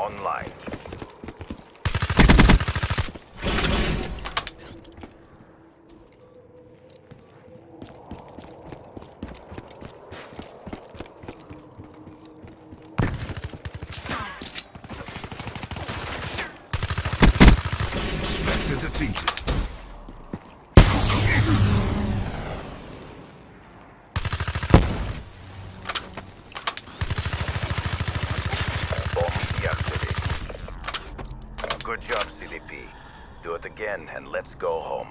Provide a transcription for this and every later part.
online. Spectre defeated. Bomb deactivated. Good job, CDP. Do it again and let's go home.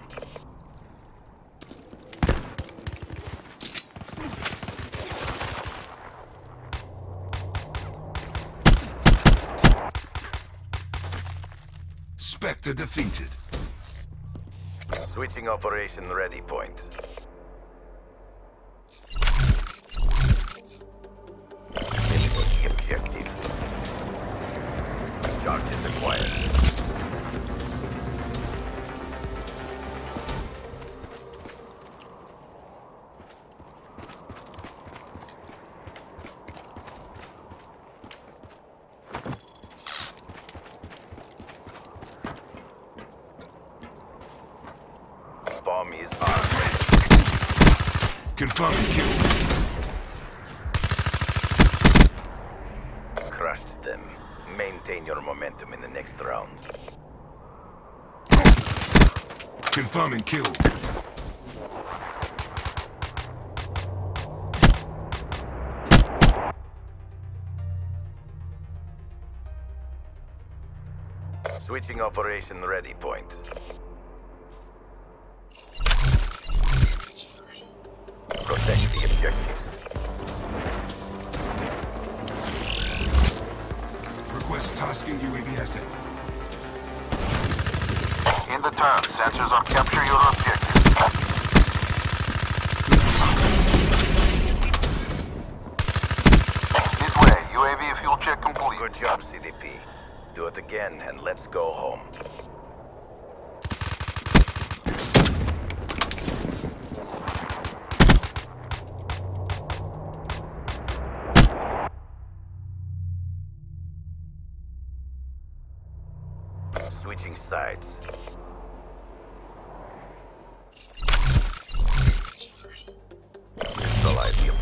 Spectre defeated. Switching operation ready point. Confirming kill. Crushed them. Maintain your momentum in the next round. Confirming kill. Switching operation ready point. The turn, sensors on capture your objective. Good job, CDP. Do it again and let's go home. Switching sides.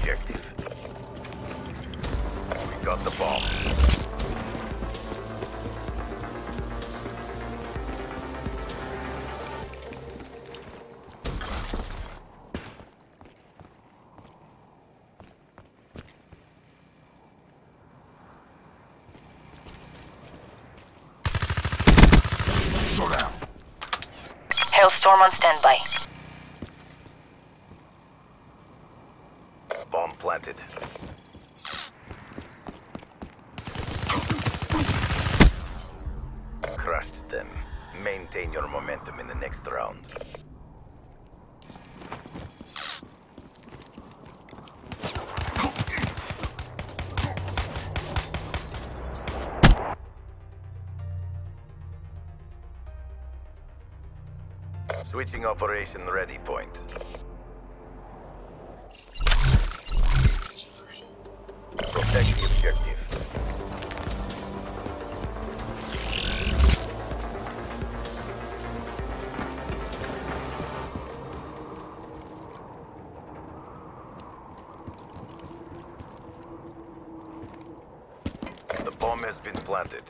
Objective. We got the bomb. Shot out. Hailstorm on standby. Bomb planted. Crushed them. Maintain your momentum in the next round. Switching operation ready point. Protect the objective. The bomb has been planted.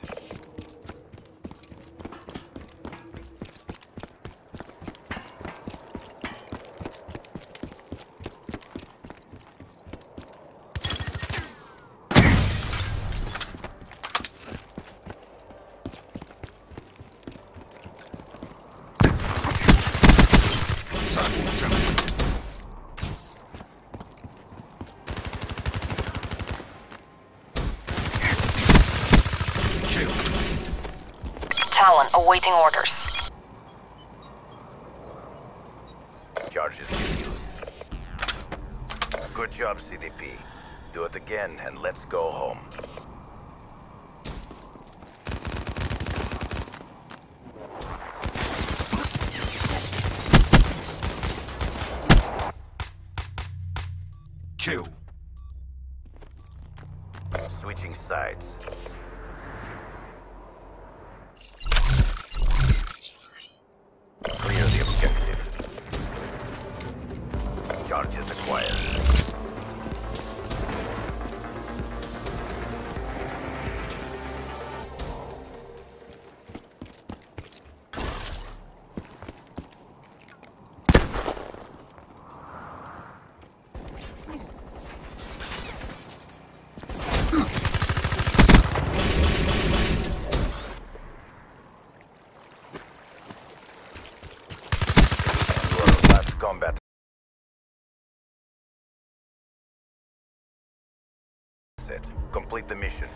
Talon awaiting orders. Charges defused. Good job, CDP. Do it again and let's go home. Kill. Switching sides. Combat. Set. Complete the mission.